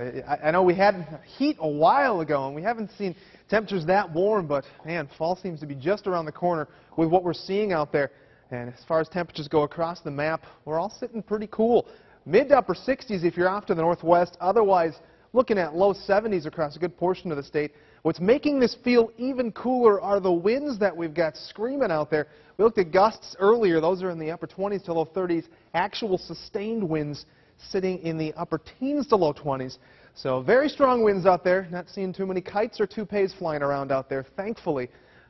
I, I know we had heat a while ago, and we haven't seen temperatures that warm, but man, fall seems to be just around the corner with what we're seeing out there. And as far as temperatures go across the map, we're all sitting pretty cool. Mid to upper 60s if you're off to the northwest. Otherwise, looking at low 70s across a good portion of the state. What's making this feel even cooler are the winds that we've got screaming out there. We looked at gusts earlier. Those are in the upper 20s to low 30s. Actual sustained winds sitting in the upper teens to low 20s. So very strong winds out there. Not seeing too many kites or toupees flying around out there, thankfully.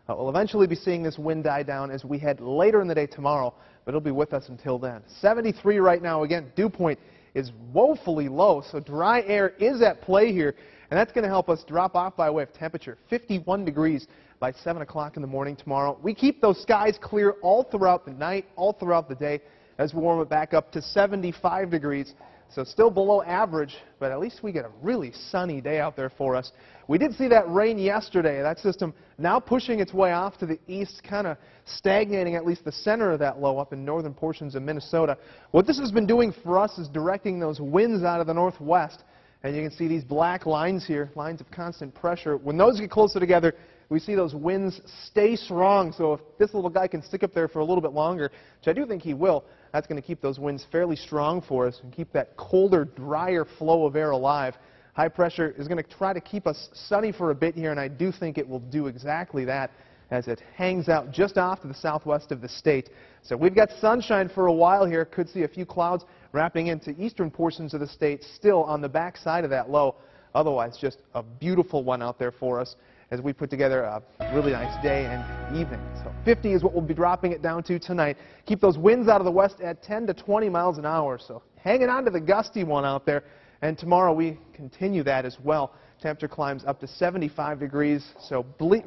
Uh, we'll eventually be seeing this wind die down as we head later in the day tomorrow, but it'll be with us until then. 73 right now. Again, dew point is woefully low, so dry air is at play here, and that's going to help us drop off by way of temperature. 51 degrees by 7 o'clock in the morning tomorrow. We keep those skies clear all throughout the night, all throughout the day as we warm it back up to 75 degrees. So still below average, but at least we get a really sunny day out there for us. We did see that rain yesterday. That system now pushing its way off to the east, kind of stagnating at least the center of that low up in northern portions of Minnesota. What this has been doing for us is directing those winds out of the northwest. And you can see these black lines here, lines of constant pressure. When those get closer together, we see those winds stay strong. So if this little guy can stick up there for a little bit longer, which I do think he will, that's going to keep those winds fairly strong for us and keep that colder, drier flow of air alive. High pressure is going to try to keep us sunny for a bit here, and I do think it will do exactly that as it hangs out just off to the southwest of the state. So we've got sunshine for a while here. Could see a few clouds wrapping into eastern portions of the state still on the back side of that low. Otherwise, just a beautiful one out there for us as we put together a really nice day and evening. So 50 is what we'll be dropping it down to tonight. Keep those winds out of the west at 10 to 20 miles an hour. So hanging on to the gusty one out there. And tomorrow we continue that as well. Temperature climbs up to 75 degrees, so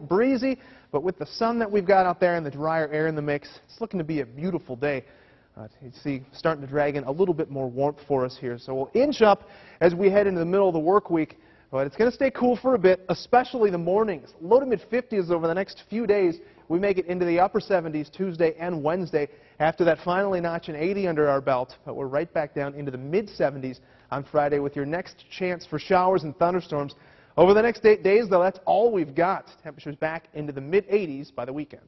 breezy, but with the sun that we've got out there and the drier air in the mix, it's looking to be a beautiful day. Uh, you see, starting to drag in a little bit more warmth for us here. So we'll inch up as we head into the middle of the work week. But it's going to stay cool for a bit, especially the mornings. Low to mid 50s over the next few days. We make it into the upper 70s Tuesday and Wednesday. After that, finally notching 80 under our belt. But we're right back down into the mid 70s on Friday with your next chance for showers and thunderstorms. Over the next eight days, though, that's all we've got. Temperatures back into the mid 80s by the weekend.